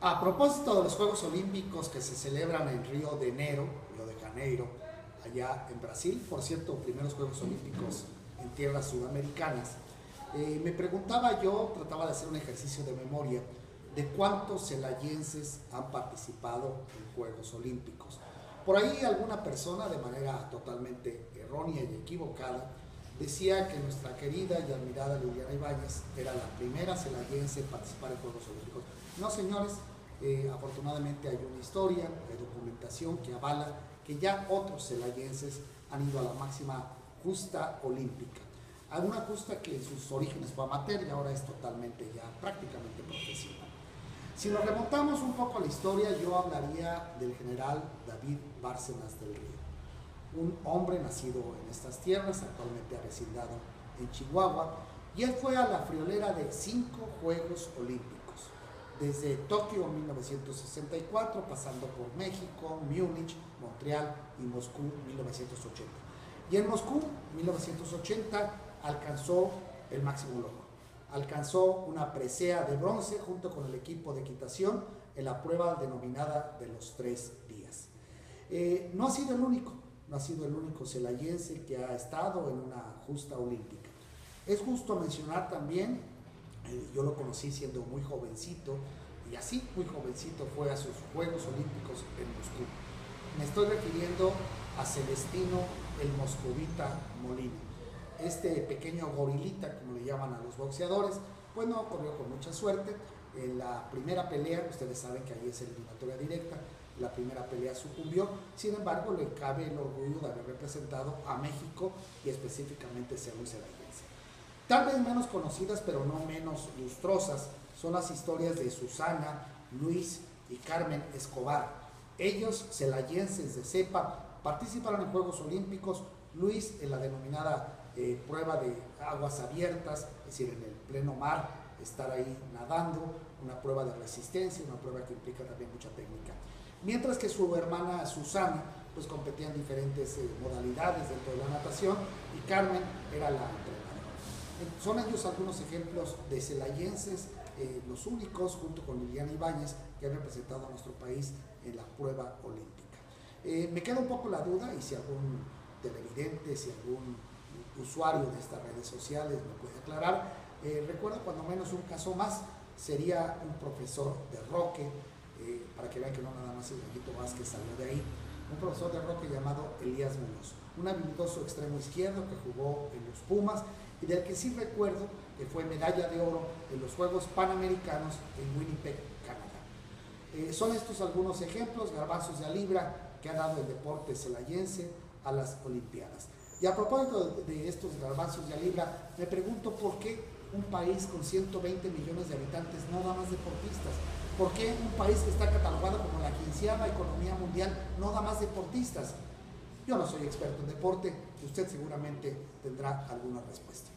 A propósito de los Juegos Olímpicos que se celebran en Río de Enero, Río de Janeiro, allá en Brasil, por cierto, primeros Juegos Olímpicos en tierras sudamericanas, eh, me preguntaba yo, trataba de hacer un ejercicio de memoria, de cuántos celayenses han participado en Juegos Olímpicos. Por ahí alguna persona, de manera totalmente errónea y equivocada, decía que nuestra querida y admirada Liliana Ibáñez era la primera celayense en participar en Juegos Olímpicos. No, señores, eh, afortunadamente hay una historia, hay documentación que avala que ya otros celayenses han ido a la máxima justa olímpica. A una justa que en sus orígenes fue amateur y ahora es totalmente ya prácticamente profesional. Si nos remontamos un poco a la historia, yo hablaría del general David Bárcenas del Río, un hombre nacido en estas tierras, actualmente arreciado en Chihuahua, y él fue a la friolera de cinco Juegos Olímpicos, desde Tokio en 1964, pasando por México, Múnich, Montreal y Moscú 1980. Y en Moscú 1980 alcanzó el máximo logro alcanzó una presea de bronce junto con el equipo de equitación en la prueba denominada de los tres días. Eh, no ha sido el único, no ha sido el único celayense que ha estado en una justa olímpica. Es justo mencionar también, eh, yo lo conocí siendo muy jovencito, y así muy jovencito fue a sus Juegos Olímpicos en Moscú. Me estoy refiriendo a Celestino el Moscovita Molina este pequeño gorilita, como le llaman a los boxeadores, pues no corrió con mucha suerte. En la primera pelea, ustedes saben que ahí es eliminatoria directa, la primera pelea sucumbió, sin embargo le cabe el orgullo de haber representado a México y específicamente ser un celayense. Tal vez menos conocidas, pero no menos lustrosas, son las historias de Susana, Luis y Carmen Escobar. Ellos, celayenses de cepa, participaron en Juegos Olímpicos, Luis en la denominada eh, prueba de aguas abiertas, es decir, en el pleno mar, estar ahí nadando, una prueba de resistencia, una prueba que implica también mucha técnica. Mientras que su hermana Susana, pues competía en diferentes eh, modalidades dentro de la natación y Carmen era la entrenadora. Eh, son ellos algunos ejemplos de celayenses, los únicos, junto con Liliana Ibáñez, que han representado a nuestro país en la prueba olímpica. me queda un poco la duda y si algún televidente, si algún usuario de estas redes sociales me puede aclarar. Eh, recuerdo cuando menos un caso más sería un profesor de roque, eh, para que vean que no nada más el Gallito Vázquez salió de ahí, un profesor de roque llamado Elías Muñoz, un habilidoso extremo izquierdo que jugó en los Pumas y del que sí recuerdo que fue medalla de oro en los Juegos Panamericanos en Winnipeg, Canadá. Eh, son estos algunos ejemplos, garbazos de libra que ha dado el deporte celayense a las Olimpiadas. Y a propósito de estos garbanzos de libra, me pregunto por qué un país con 120 millones de habitantes no da más deportistas. ¿Por qué un país que está catalogado como la quinceava economía mundial no da más deportistas? Yo no soy experto en deporte usted seguramente tendrá alguna respuesta.